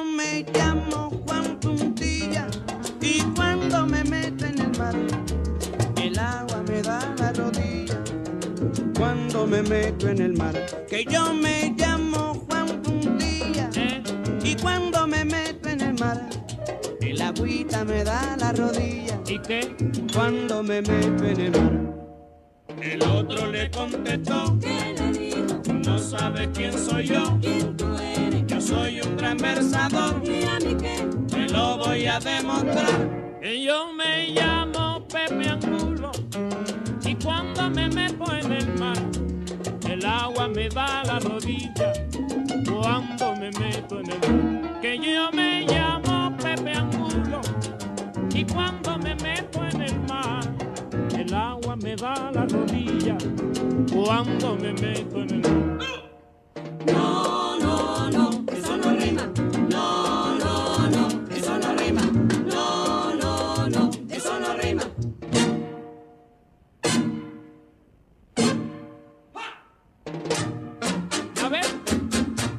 yo me llamo Juan Puntilla y cuando me meto en el mar, el agua me da la rodilla. Cuando me meto en el mar, que yo me llamo Juan Puntilla y cuando me meto en el mar, el agüita me da la rodilla. ¿Y qué? Cuando me meto en el mar. El otro le contestó, ¿Qué le dijo? no sabes quién soy yo. ¿Quién tú eres? Soy un gran versador, ¿Y a mí qué? te lo voy a demostrar. Y yo me llamo Pepe Angulo y cuando me meto en el mar, el agua me da la rodilla. Cuando me meto en el mar, que yo me llamo Pepe Angulo y cuando me meto en el mar, el agua me da la rodilla. Cuando me meto en el mar. Ver,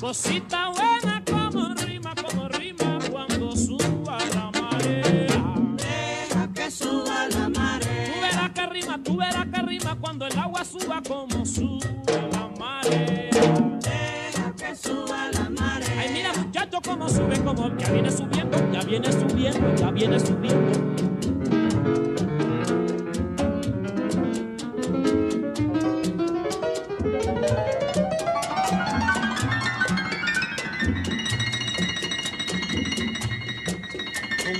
cosita buena como rima, como rima cuando suba la marea. Deja que suba la Tú marea. verás que rima, tú verás que rima cuando el agua suba como sube la marea. Deja que suba la marea. Ay, mira muchacho cómo sube, como ya viene subiendo, ya viene subiendo, ya viene subiendo.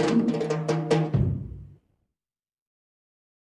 te vas